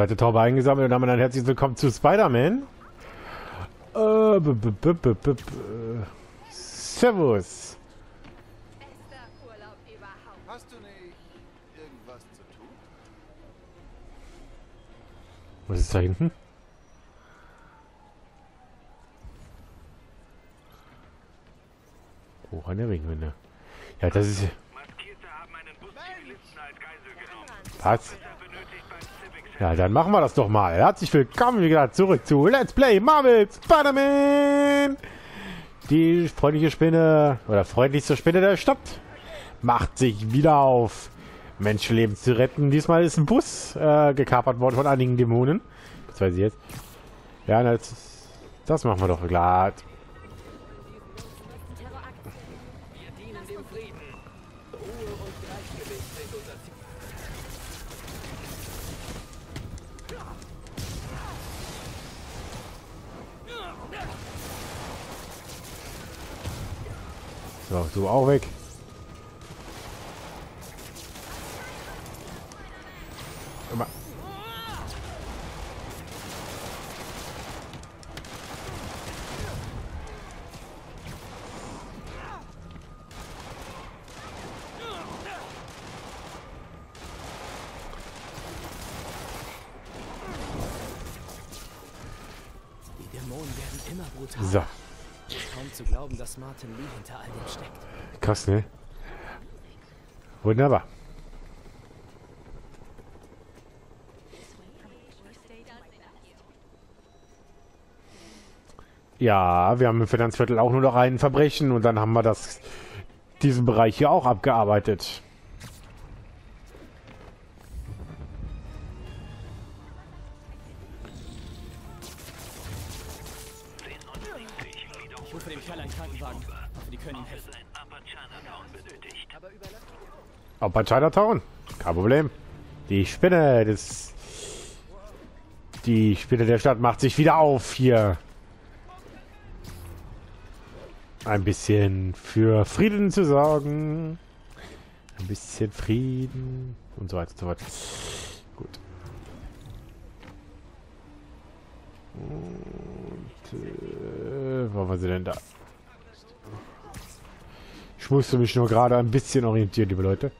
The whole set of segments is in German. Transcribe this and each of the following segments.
zweite Taube eingesammelt und damit ein herzliches Willkommen zu Spider-Man. Äh, Servus. Bester Urlaub überhaupt. Hast du nicht irgendwas zu tun? Was ist da hinten? Oh, eine Ringwinde. Ja, das ist... Maskierte Ja, dann machen wir das doch mal. Herzlich willkommen, wie gesagt, zurück zu Let's Play Marvel Spider-Man. Die freundliche Spinne, oder freundlichste Spinne der Stadt, macht sich wieder auf, Menschenleben zu retten. Diesmal ist ein Bus äh, gekapert worden von einigen Dämonen. Das weiß ich jetzt. Ja, das, das machen wir doch glatt. So, du auch weg. Immer. Die Dämonen werden immer brutaler. So, Kaum zu glauben, dass Martin Lee hinter all. Krass, ne? Wunderbar. Ja, wir haben im Finanzviertel auch nur noch ein Verbrechen und dann haben wir das diesen Bereich hier auch abgearbeitet. Ich rufe dem Kerl einen Krankenwagen. Hoffe, die können ihm helfen. ein Upper Chinatown benötigt. Aber überlass Auch bei Chinatown. Kein Problem. Die Spinne des... Die Spinne der Stadt macht sich wieder auf hier. Ein bisschen für Frieden zu sorgen. Ein bisschen Frieden. Und so weiter und so fort. Gut. Und... Äh, wo war sie denn da? Ich musste mich nur gerade ein bisschen orientieren, liebe Leute.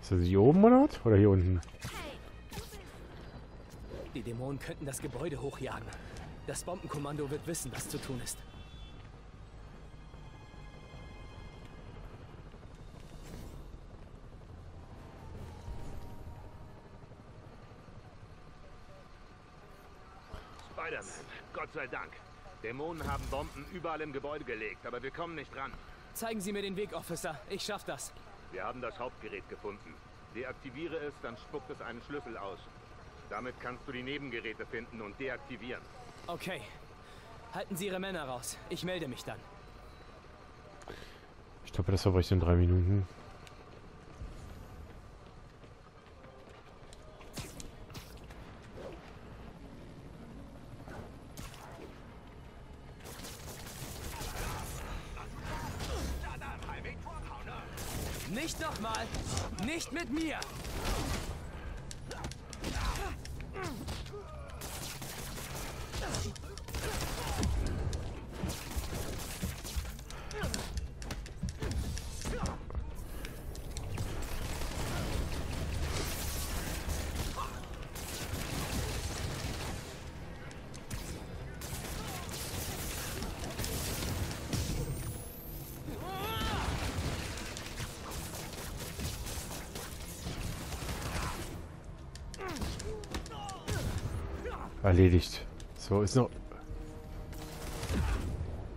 Ist das hier oben oder was? Oder hier unten? Die Dämonen könnten das Gebäude hochjagen. Das Bombenkommando wird wissen, was zu tun ist. Spider-Man, Gott sei Dank. Dämonen haben Bomben überall im Gebäude gelegt, aber wir kommen nicht ran. Zeigen Sie mir den Weg, Officer. Ich schaff das. Wir haben das Hauptgerät gefunden. Deaktiviere es, dann spuckt es einen Schlüssel aus. Damit kannst du die Nebengeräte finden und deaktivieren. Okay. Halten Sie Ihre Männer raus. Ich melde mich dann. Ich glaube, das Verbrechen in drei Minuten. Mit mir! Erledigt. So, ist noch...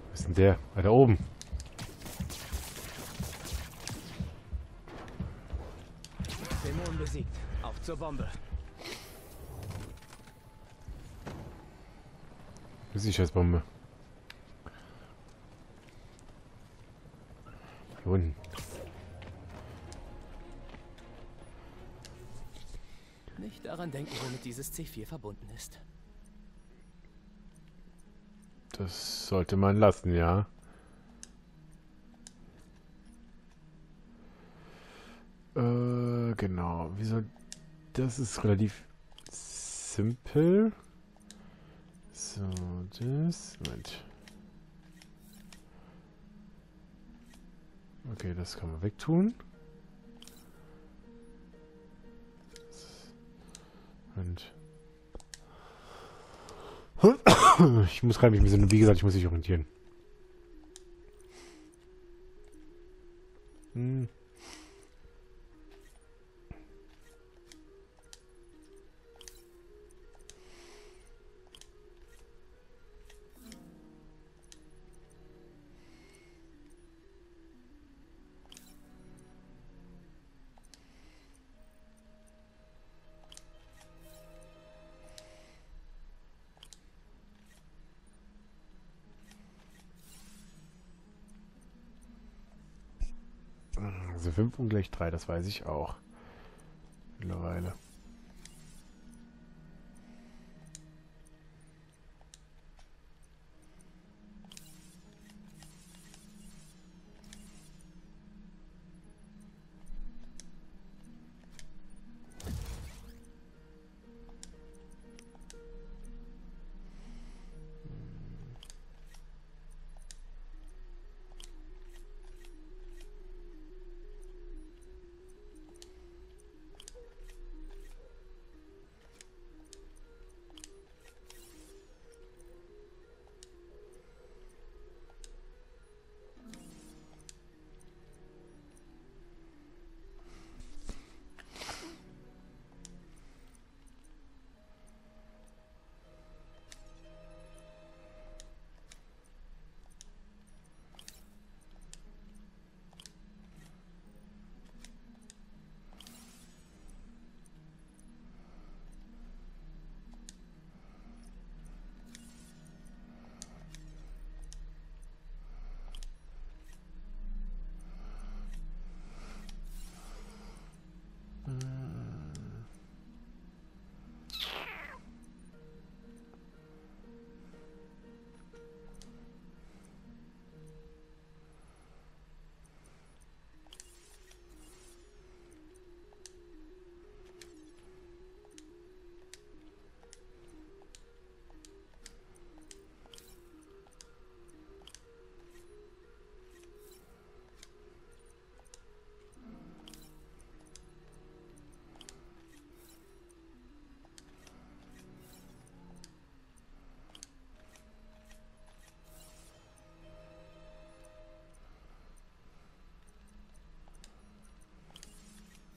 Wo ist denn der? Ah, da oben. Dämonen besiegt. Auf zur Bombe. Das ist die Scheißbombe. Hier unten. Nicht daran denken, womit dieses C4 verbunden ist. Das sollte man lassen, ja. Äh, genau. Wie soll... Das ist relativ simpel. So, das... Moment. Okay, das kann man wegtun. Und... Ich muss gerade mich, wie gesagt, ich muss mich orientieren. Also 5 und gleich 3, das weiß ich auch. Mittlerweile.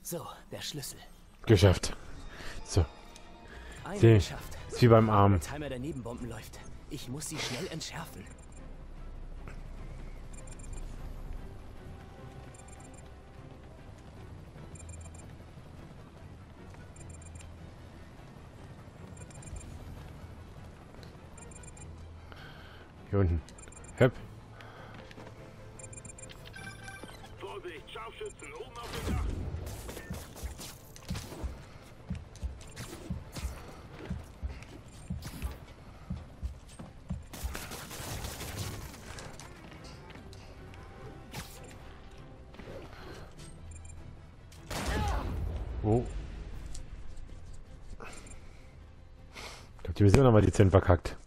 So, der Schlüssel. Geschafft. So, Seh. geschafft. ist wie beim Arm. Der Timer der Nebenbomben läuft. Ich muss sie schnell entschärfen. Hier unten. Hep. Die Mission haben wir die 10 verkackt.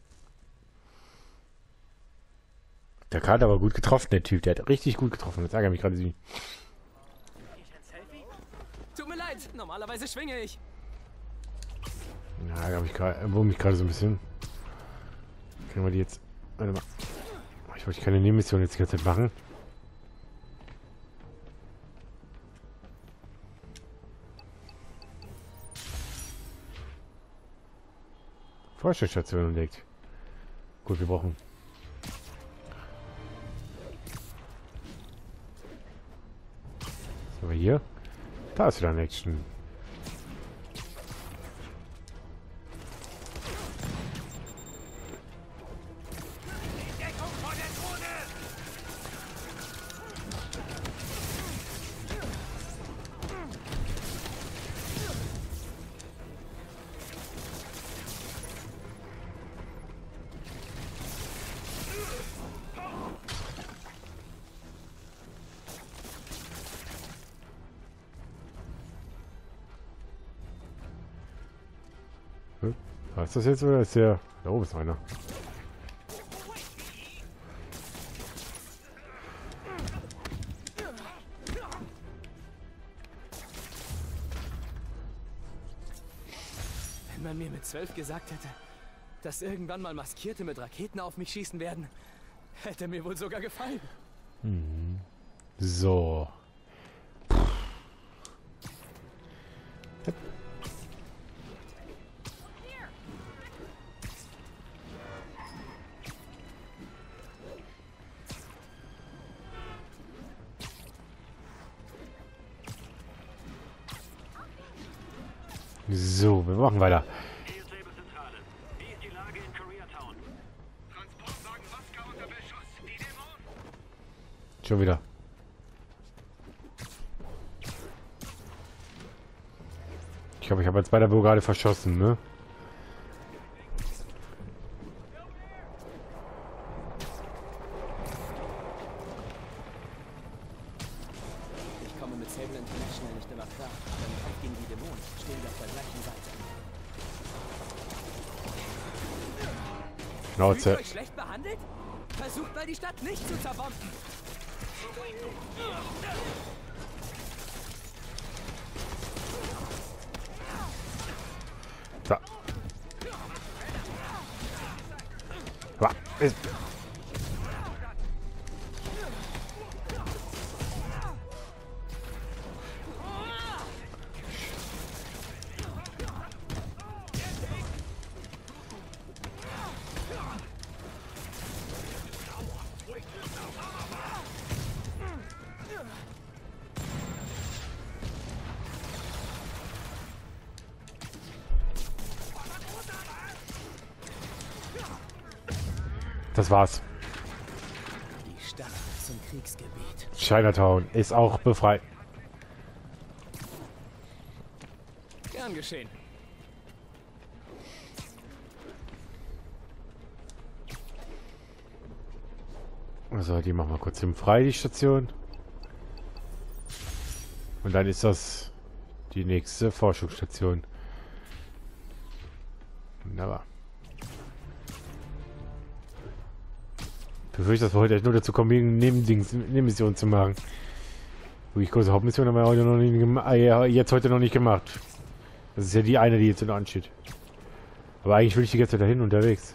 Der hat aber gut getroffen, der Typ. Der hat richtig gut getroffen. Das ärgert mich gerade sie. Tut mir leid, normalerweise schwinge ich. Ja, ärgert mich gerade, wo mich gerade so ein bisschen. Können wir die jetzt. Warte mal. Ich wollte keine Nebenmission jetzt die ganze Zeit machen. Forschungsstation liegt. Gut, wir brauchen. Was haben wir hier? Da ist wieder ein Action. Was ist das jetzt oder ist der. Da oben ist einer. Wenn man mir mit zwölf gesagt hätte, dass irgendwann mal Maskierte mit Raketen auf mich schießen werden, hätte mir wohl sogar gefallen. So. So, wir machen weiter. Schon wieder. Ich glaube, ich habe jetzt bei der Bürger gerade verschossen, ne? Ihr euch schlecht behandelt? Versucht mal die Stadt nicht zu zerbomben. Das war's. Die Stadt zum Kriegsgebiet. Chinatown ist auch befreit. Gern geschehen. Also, die machen wir kurz eben frei, die Station. Und dann ist das die nächste Forschungsstation. Wunderbar. Befürchte, dass wir heute echt nur dazu kommen, Nebendings, Nebenmissionen zu machen. Ich große Hauptmission haben wir heute noch nicht äh, jetzt heute noch nicht gemacht. Das ist ja die eine, die jetzt noch ansteht. Aber eigentlich will ich die ganze Zeit dahin unterwegs.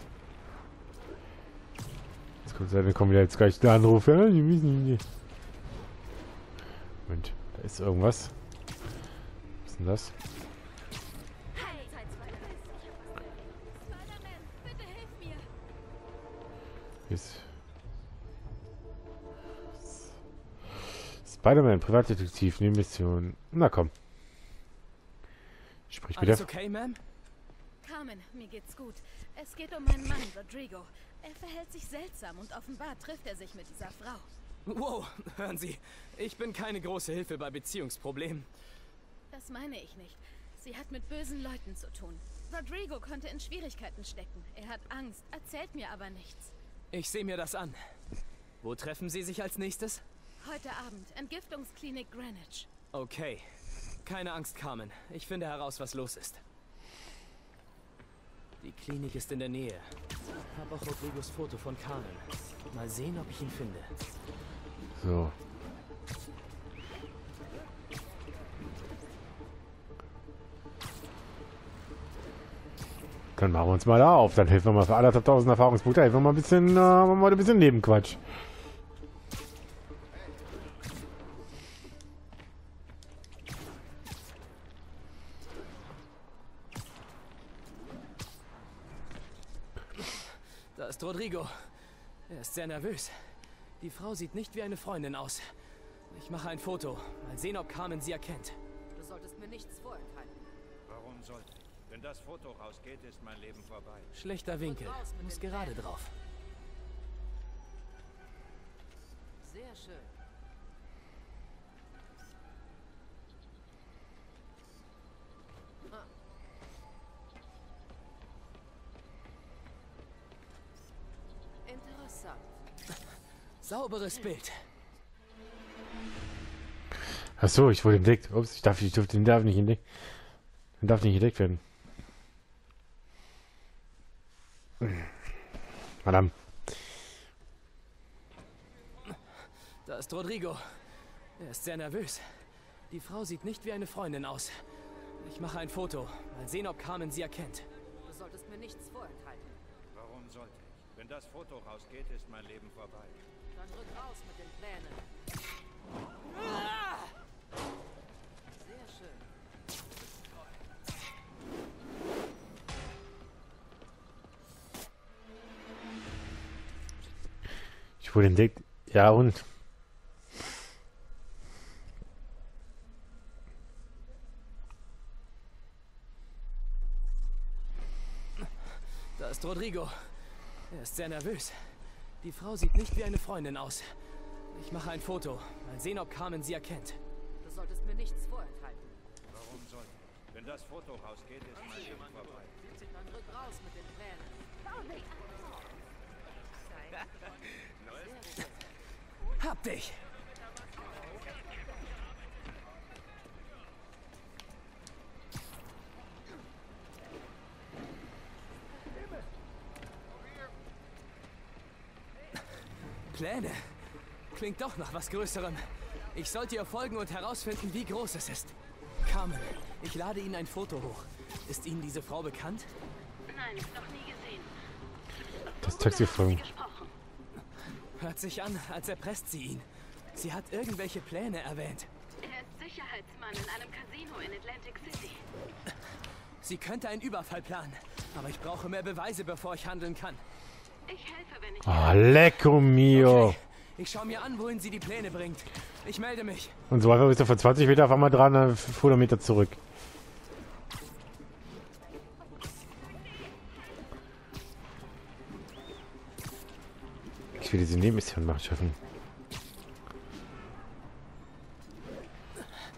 Jetzt kommt dann kommen wieder jetzt gleich der Anruf. Moment, da ist irgendwas. Was ist denn das? Hey, Spider-Man, Privatdetektiv, eine Mission. Na komm. Sprich mit Alles okay, Ma'am? Carmen, mir geht's gut. Es geht um meinen Mann, Rodrigo. Er verhält sich seltsam und offenbar trifft er sich mit dieser Frau. Wow, hören Sie. Ich bin keine große Hilfe bei Beziehungsproblemen. Das meine ich nicht. Sie hat mit bösen Leuten zu tun. Rodrigo konnte in Schwierigkeiten stecken. Er hat Angst, erzählt mir aber nichts. Ich sehe mir das an. Wo treffen Sie sich als nächstes? Heute Abend, Entgiftungsklinik Greenwich. Okay. Keine Angst, Carmen. Ich finde heraus, was los ist. Die Klinik ist in der Nähe. Hab auch Rodrigos Foto von Carmen. Mal sehen, ob ich ihn finde. So. Dann machen wir uns mal da auf. Dann helfen wir mal für anderthalbtausend Erfahrungspunkte. Helfen wir mal ein bisschen, äh, mal ein bisschen Nebenquatsch. Rodrigo. Er ist sehr nervös. Die Frau sieht nicht wie eine Freundin aus. Ich mache ein Foto. Mal sehen, ob Carmen sie erkennt. Du solltest mir nichts vorenthalten. Warum sollte ich? Wenn das Foto rausgeht, ist mein Leben vorbei. Schlechter Winkel. Muss gerade drauf. Sehr schön. Sauberes Bild. Ach so, ich wurde entdeckt. Ups, ich darf, ich durfte, den darf nicht entdeckt. Den darf nicht entdeckt werden. Madame. Da ist Rodrigo. Er ist sehr nervös. Die Frau sieht nicht wie eine Freundin aus. Ich mache ein Foto. Mal sehen, ob Carmen sie erkennt. Du solltest mir nichts vorenthalten. Warum sollte ich? Wenn das Foto rausgeht, ist mein Leben vorbei. Dann rück raus mit den Plänen. Sehr schön. Ich wurde entdeckt. Ja, und? Da ist Rodrigo. Er ist sehr nervös. Die Frau sieht nicht wie eine Freundin aus. Ich mache ein Foto. Mal sehen, ob Carmen sie erkennt. Du solltest mir nichts vorenthalten. Warum ich? Wenn das Foto rausgeht, ist mein Leben vorbei. Dann rück raus mit den Plänen. Hab dich! Pläne? Klingt doch nach was Größerem. Ich sollte ihr folgen und herausfinden, wie groß es ist. Carmen, ich lade Ihnen ein Foto hoch. Ist Ihnen diese Frau bekannt? Nein, noch nie gesehen. Das Taxi folgen. Gesprochen. Hört sich an, als erpresst sie ihn. Sie hat irgendwelche Pläne erwähnt. Er ist Sicherheitsmann in einem Casino in Atlantic City. Sie könnte einen Überfall planen. Aber ich brauche mehr Beweise, bevor ich handeln kann. Ich helfe, wenn ich Ah, lecco mio. Okay, ich schaue mir an, wohin sie die Pläne bringt. Ich melde mich. Und so einfach ist er von 20 Meter auf einmal dran, dann 500 Meter zurück. Ich will diese Nebenmission machen, schaffen.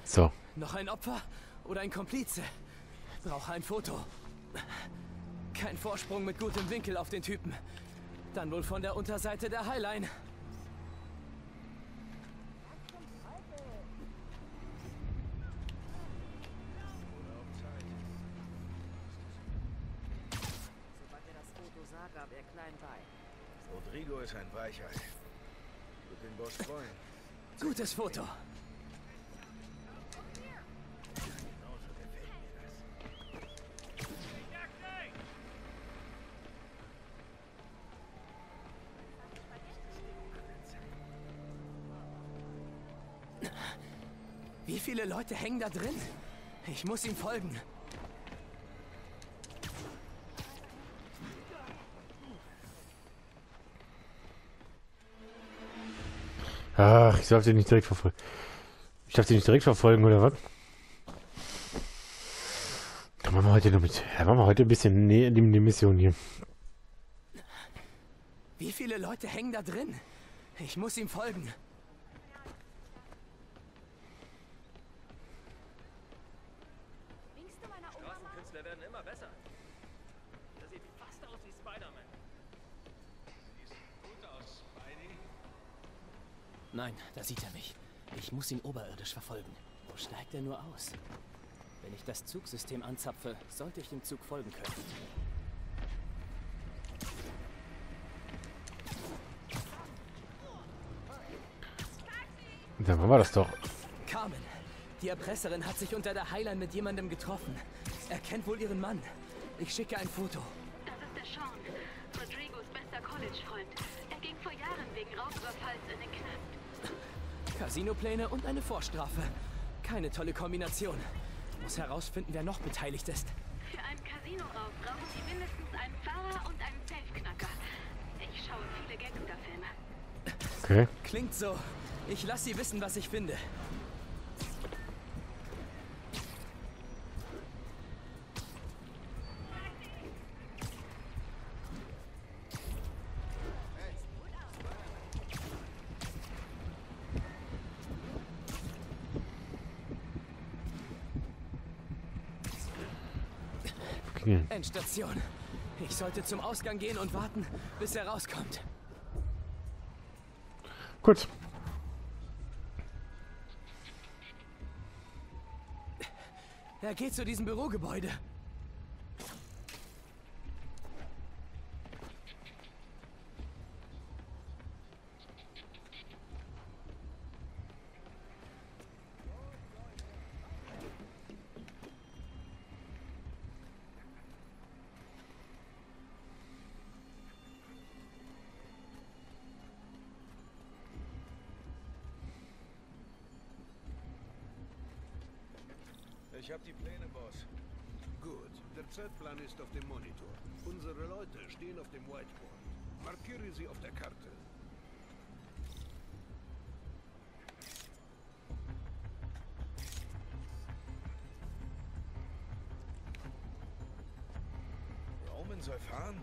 So. Noch ein Opfer oder ein Komplize? Brauche ein Foto. Kein Vorsprung mit gutem Winkel auf den Typen. Dann wohl von der Unterseite der Highline. Sobald er das Foto sah, gab er klein bei. Rodrigo ist ein Weichei. Wird den Boss freuen. Gutes Foto. Viele Leute hängen da drin? Ich muss ihm folgen. Ach, ich darf den nicht direkt verfolgen. Ich darf den nicht direkt verfolgen, oder was? Dann machen wir heute noch mit. Ja, machen wir heute ein bisschen näher die, die Mission hier. Wie viele Leute hängen da drin? Ich muss ihm folgen. Nein, da sieht er mich. Ich muss ihn oberirdisch verfolgen. Wo steigt er nur aus? Wenn ich das Zugsystem anzapfe, sollte ich dem Zug folgen können. Dann machen wir das doch. Carmen, die Erpresserin hat sich unter der Highline mit jemandem getroffen. Er kennt wohl ihren Mann. Ich schicke ein Foto. Das ist der Sean, Rodrigos bester College-Freund. Er ging vor Jahren wegen Raubüberfalls. Casinopläne und eine Vorstrafe. Keine tolle Kombination. Muss herausfinden, wer noch beteiligt ist. Für einen Casino-Raub brauchen sie mindestens einen Fahrer und einen Safeknacker. viele Gangsterfilme. Okay. Klingt so. Ich lass sie wissen, was ich finde. Okay. Endstation. Ich sollte zum Ausgang gehen und warten, bis er rauskommt. Gut. Er geht zu diesem Bürogebäude. Zeitplan ist auf dem Monitor. Unsere Leute stehen auf dem Whiteboard. Markiere sie auf der Karte. Roman soll fahren?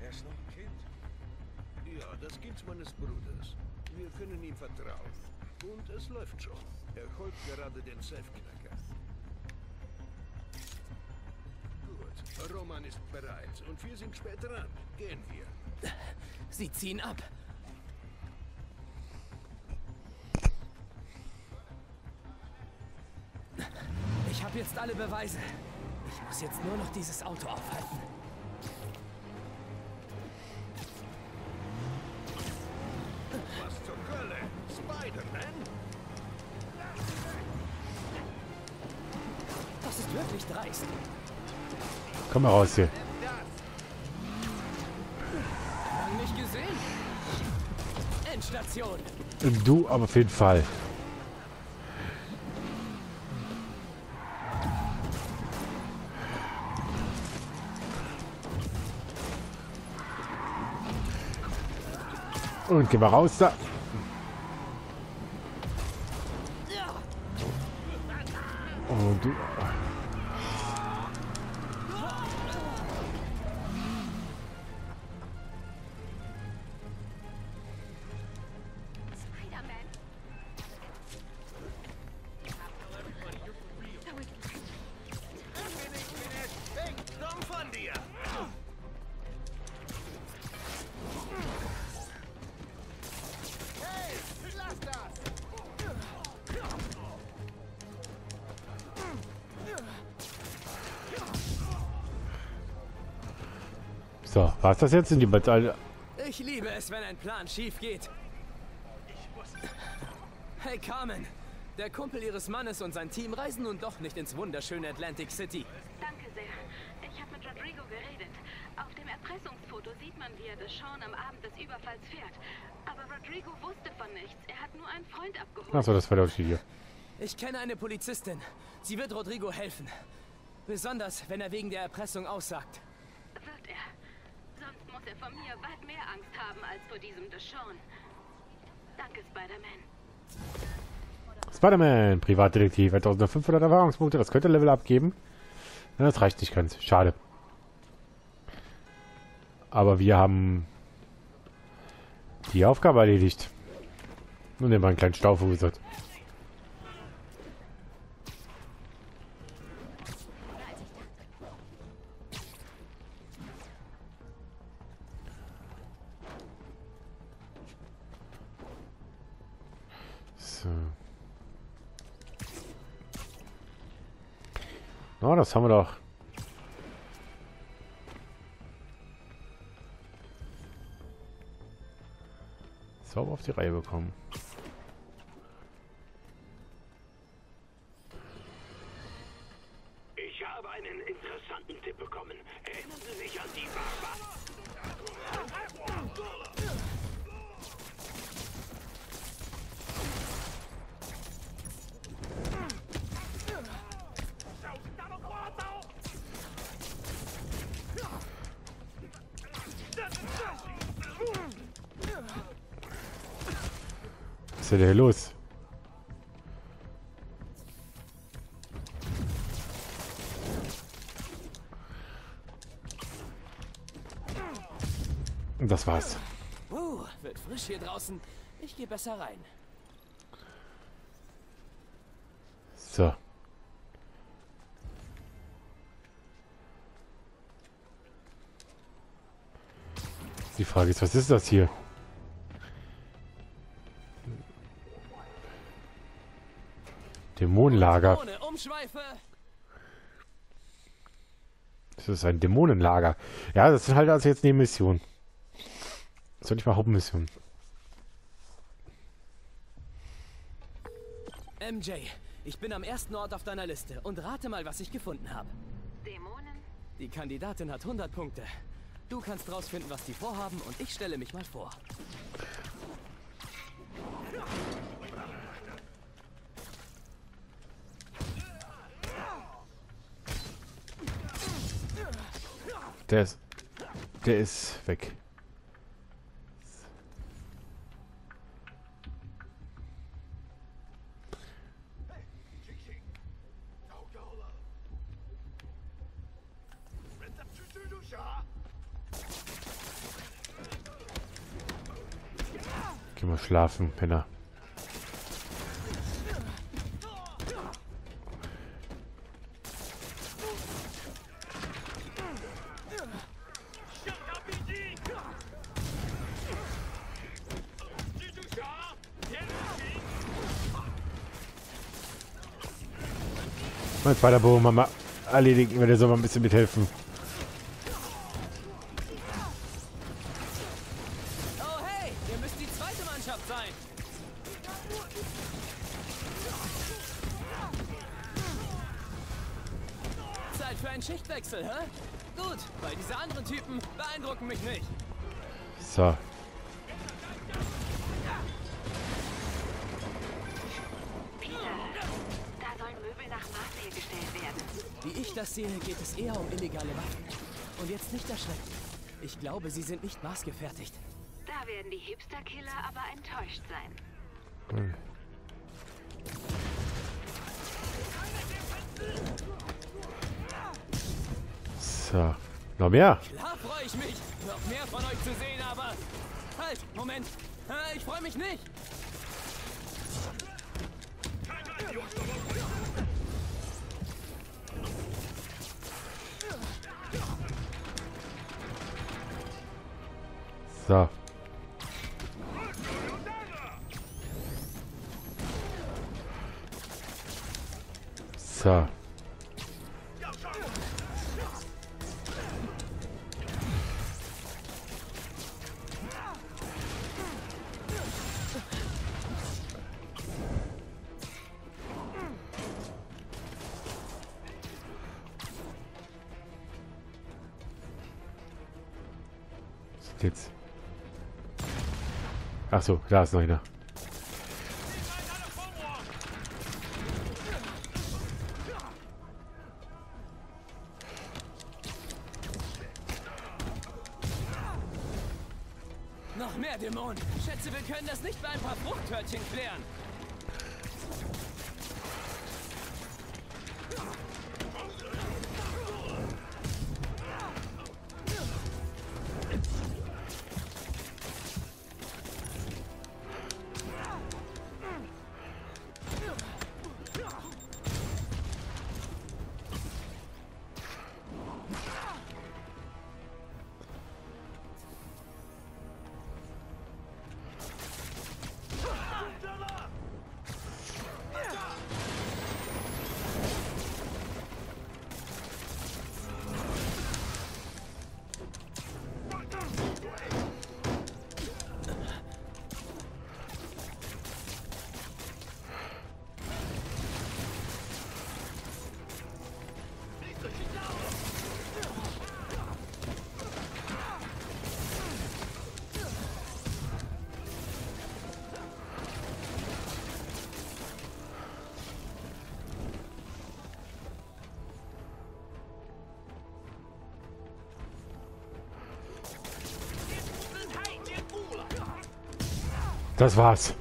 Er ist noch ein Kind. Ja, das Kind meines Bruders. Wir können ihm vertrauen. Und es läuft schon. Er holt gerade den Safeknacker. Roman ist bereit und wir sind spät dran. Gehen wir. Sie ziehen ab. Ich habe jetzt alle Beweise. Ich muss jetzt nur noch dieses Auto aufhalten. Komm mal raus hier. Du aber auf jeden Fall. Und geh mal raus da. Oh, du. So, war's das jetzt? Sind die bald alle. Ich liebe es, wenn ein Plan schief geht. Hey Carmen, der Kumpel ihres Mannes und sein Team reisen nun doch nicht ins wunderschöne Atlantic City. Danke sehr. Ich habe mit Rodrigo geredet. Auf dem Erpressungsfoto sieht man, wie er Deshaun am Abend des Überfalls fährt. Aber Rodrigo wusste von nichts. Er hat nur einen Freund abgeholt. Achso, das war der Video. Ich kenne eine Polizistin. Sie wird Rodrigo helfen. Besonders, wenn er wegen der Erpressung aussagt. Er von mir weit mehr Angst haben als vor diesem Deshaun. Danke, Spider-Man. Spider-Man, Privatdetektiv, 1500 Erfahrungspunkte, das könnte Level abgeben. Das reicht nicht ganz, schade. Aber wir haben die Aufgabe erledigt. Nehmen wir einen kleinen Stau verursacht. Na, das haben wir doch. Sauber auf die Reihe bekommen. Los? Und das war's. Uh, wird frisch hier draußen. Ich gehe besser rein. So. Die Frage ist, was ist das hier? Dämonenlager. Ohne Umschweife. Das ist ein Dämonenlager. Ja, das sind halt also jetzt eine Mission. Das ist nicht mal Hauptmission. MJ, ich bin am ersten Ort auf deiner Liste und rate mal, was ich gefunden habe. Dämonen? Die Kandidatin hat 100 Punkte. Du kannst rausfinden, was die vorhaben und ich stelle mich mal vor. Der ist. Der ist weg. Geh schlafen, Penner. Zweiter Bogen mal erledigen, wenn der soll mal ein bisschen mithelfen. Oh hey, ihr müsst die zweite Mannschaft sein. Zeit für einen Schichtwechsel, hä? Gut, weil diese anderen Typen beeindrucken mich nicht. So. Das sehe, geht es eher um illegale Waffen. Und jetzt nicht erschrecken. Ich glaube, sie sind nicht maßgefertigt. Da werden die Hipster-Killer aber enttäuscht sein. So. Noch mehr? Klar freue ich mich, noch mehr von euch zu sehen, aber... Halt, Moment. Äh, Ich freue mich nicht. So. So. Ach so, da ist noch einer. Das war's.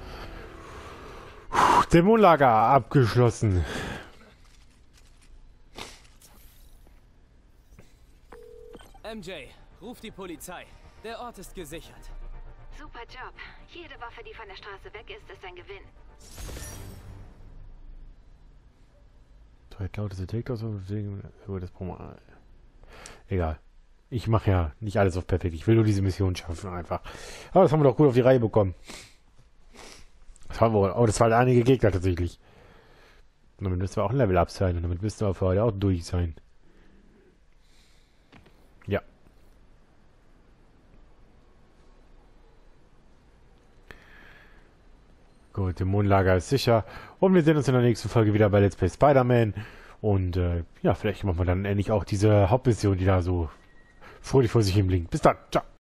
Dämonlager abgeschlossen. MJ, ruf die Polizei. Der Ort ist gesichert. Super Job. Jede Waffe, die von der Straße weg ist, ist ein Gewinn. Drei und deswegen über das Promo. Egal. Ich mache ja nicht alles auf perfekt. Ich will nur diese Mission schaffen einfach. Aber das haben wir doch gut auf die Reihe bekommen. Das haben wir, oh, das waren einige Gegner tatsächlich. Und damit müssten wir auch ein Level up sein. Und damit müssten wir für heute auch durch sein. Ja. Gut, Dämonenlager ist sicher. Und wir sehen uns in der nächsten Folge wieder bei Let's Play Spider-Man. Und äh, ja, vielleicht machen wir dann endlich auch diese Hauptmission, die da so fröhlich vor sich hin blinkt. Bis dann. Ciao.